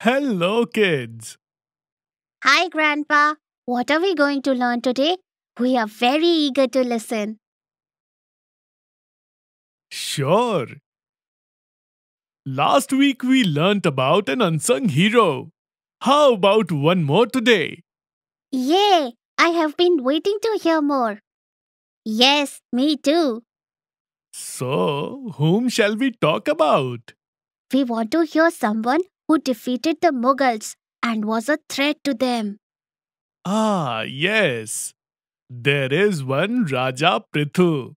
Hello, kids. Hi, Grandpa. What are we going to learn today? We are very eager to listen. Sure. Last week we learnt about an unsung hero. How about one more today? Yay! I have been waiting to hear more. Yes, me too. So, whom shall we talk about? We want to hear someone who defeated the Mughals and was a threat to them. Ah, yes. There is one Raja Prithu.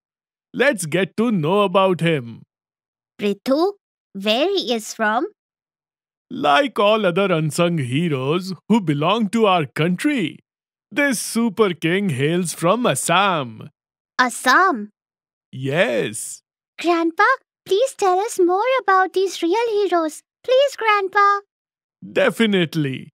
Let's get to know about him. Prithu, where he is from? Like all other unsung heroes who belong to our country, this super king hails from Assam. Assam. Yes. Grandpa, please tell us more about these real heroes. Please, Grandpa. Definitely.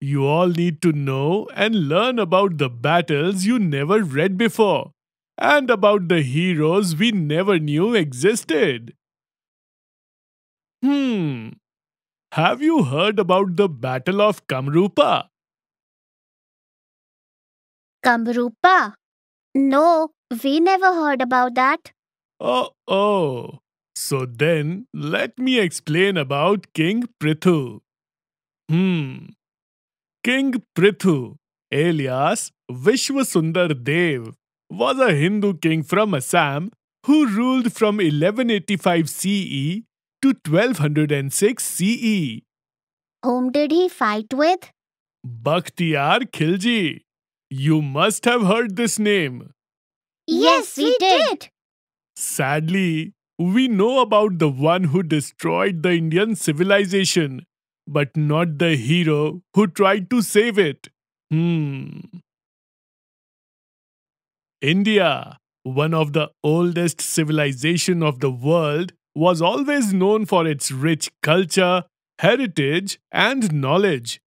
You all need to know and learn about the battles you never read before and about the heroes we never knew existed. Hmm. Have you heard about the Battle of Kamrupa? Kamrupa. No, we never heard about that. Oh, oh. So then, let me explain about King Prithu. Hmm. King Prithu, alias Vishwasundar Dev, was a Hindu king from Assam who ruled from 1185 CE to 1206 CE. Whom did he fight with? Bakhtiyar Khilji. You must have heard this name. Yes, we did. Sadly, we know about the one who destroyed the Indian civilization, but not the hero who tried to save it. Hmm. India, one of the oldest civilization of the world, was always known for its rich culture, heritage, and knowledge.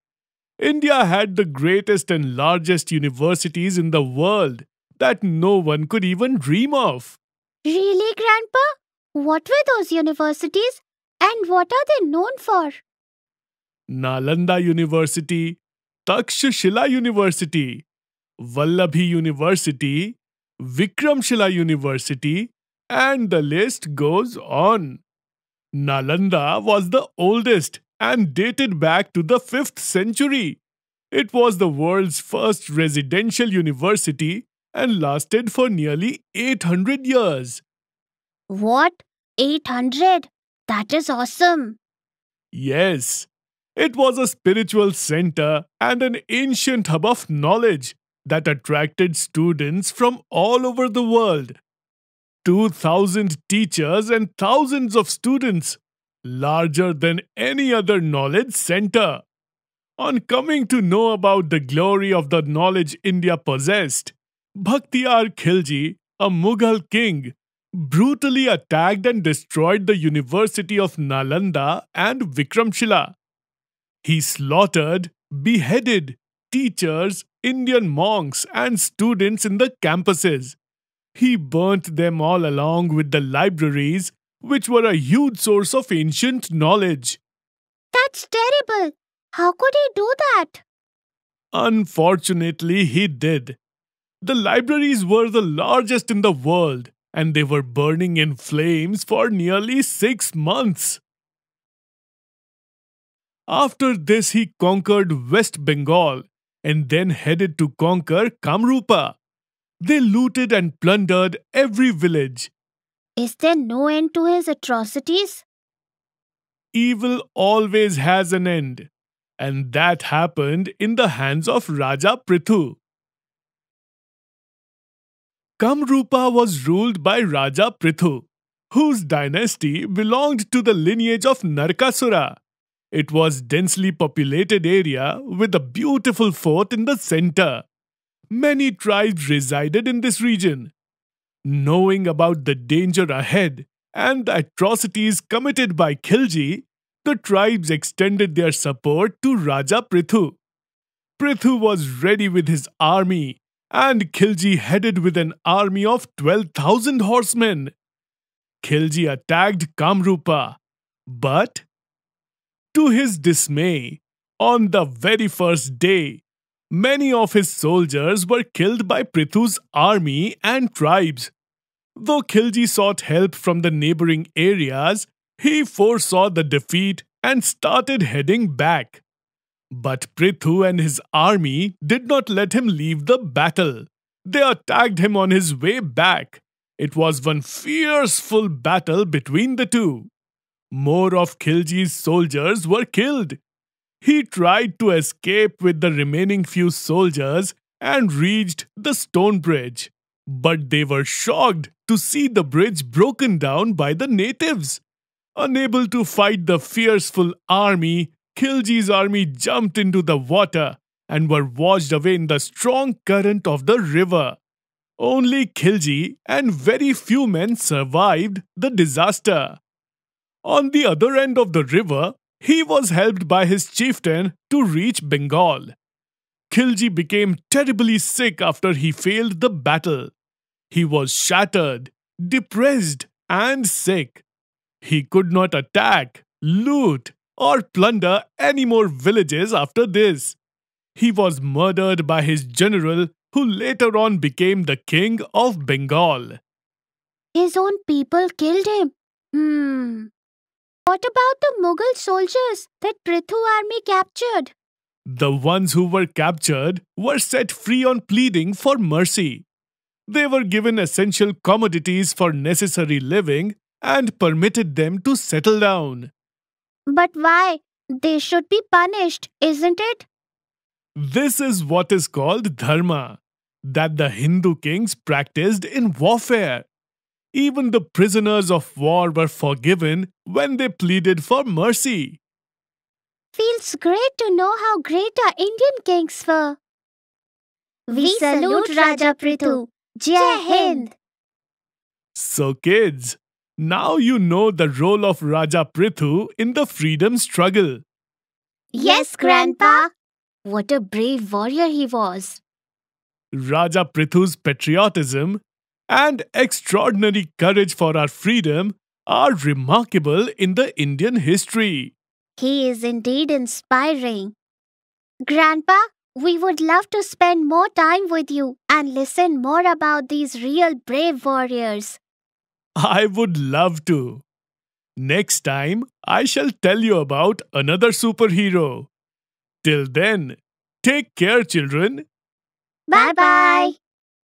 India had the greatest and largest universities in the world that no one could even dream of. Really, Grandpa? What were those universities and what are they known for? Nalanda University, Takshashila University, Vallabhi University, Vikramshila University, and the list goes on. Nalanda was the oldest and dated back to the 5th century. It was the world's first residential university and lasted for nearly 800 years. What? 800? That is awesome. Yes, it was a spiritual center and an ancient hub of knowledge that attracted students from all over the world. 2,000 teachers and thousands of students, larger than any other knowledge center. On coming to know about the glory of the knowledge India possessed, Bakhtiyar Khilji, a Mughal king, brutally attacked and destroyed the University of Nalanda and Vikramshila. He slaughtered, beheaded teachers, Indian monks, and students in the campuses. He burnt them all along with the libraries, which were a huge source of ancient knowledge. That's terrible. How could he do that? Unfortunately, he did. The libraries were the largest in the world, and they were burning in flames for nearly six months. After this, he conquered West Bengal and then headed to conquer Kamrupa. They looted and plundered every village. Is there no end to his atrocities? Evil always has an end, and that happened in the hands of Raja Prithu. Kamrupa was ruled by Raja Prithu, whose dynasty belonged to the lineage of Narkasura. It was densely populated area with a beautiful fort in the center. Many tribes resided in this region. Knowing about the danger ahead and the atrocities committed by Khilji, the tribes extended their support to Raja Prithu. Prithu was ready with his army, and Khilji headed with an army of 12,000 horsemen. Khilji attacked Kamrupa, but To his dismay, on the very first day, many of his soldiers were killed by Prithu's army and tribes. Though Khilji sought help from the neighboring areas, he foresaw the defeat and started heading back. But Prithu and his army did not let him leave the battle. They attacked him on his way back. It was one fierceful battle between the two. More of Khilji's soldiers were killed. He tried to escape with the remaining few soldiers and reached the stone bridge. But they were shocked to see the bridge broken down by the natives. Unable to fight the fierceful army, Khilji's army jumped into the water and were washed away in the strong current of the river. Only Khilji and very few men survived the disaster. On the other end of the river, he was helped by his chieftain to reach Bengal. Khilji became terribly sick after he failed the battle. He was shattered, depressed, and sick. He could not attack, loot, or plunder any more villages after this. He was murdered by his general, who later on became the king of Bengal. His own people killed him. Hmm. What about the Mughal soldiers that Prithu army captured? The ones who were captured were set free on pleading for mercy. They were given essential commodities for necessary living and permitted them to settle down. But why? They should be punished, isn't it? This is what is called dharma, that the Hindu kings practiced in warfare. Even the prisoners of war were forgiven when they pleaded for mercy. Feels great to know how great our Indian kings were. We salute Raja Prithu. Jai Hind. So, kids, now you know the role of Raja Prithu in the freedom struggle. Yes, Grandpa. What a brave warrior he was. Raja Prithu's patriotism and extraordinary courage for our freedom are remarkable in the Indian history. He is indeed inspiring. Grandpa, we would love to spend more time with you and listen more about these real brave warriors. I would love to. Next time, I shall tell you about another superhero. Till then, take care, children. Bye bye.